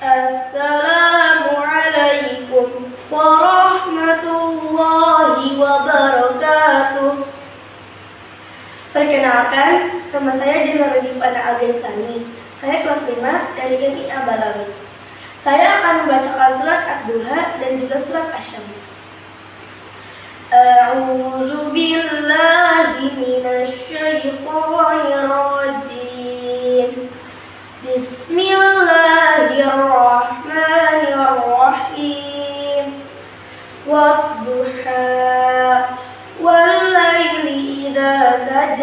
Assalamualaikum warahmatullahi wabarakatuh. Perkenalkan, nama saya Jenner Rifana Agensani. Saya kelas 5 dari MI Abalawi. Saya akan membacakan surat Ad-Duha dan juga surat Asy-Syams. A'udzu billahi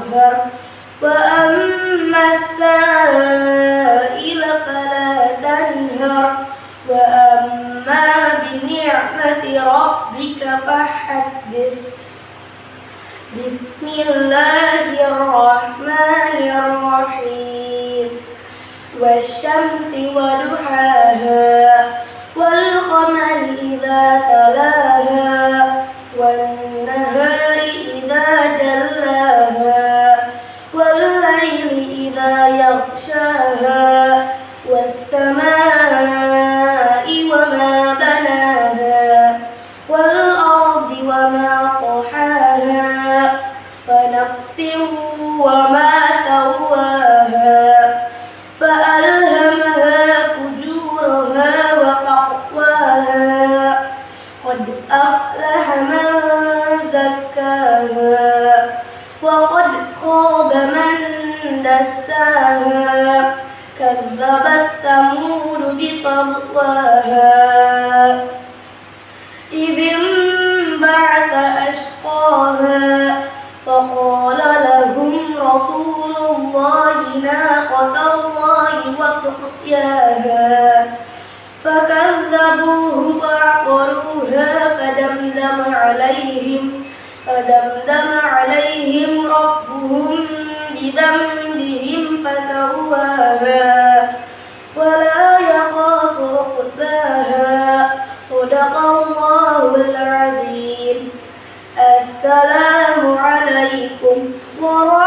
تقهر وأما السائل فلا تنهر. وأما بنعمة ربك فحدث. بسم الله الرحمن الرحيم. والشمس وضحاها والقمر إذا تلاها. يغشاها والسماء وما بناها والأرض وما طحاها ونفس وما كذبت ثمود بطغواها. إذ انبعث أشقاها فقال لهم رسول الله ناقة الله وسقياها. فكذبوه فعقروها فدمدم عليهم فدمدم عليهم ربهم بذنبهم فسواها. صدق الله العظيم. السلام عليكم ورحمة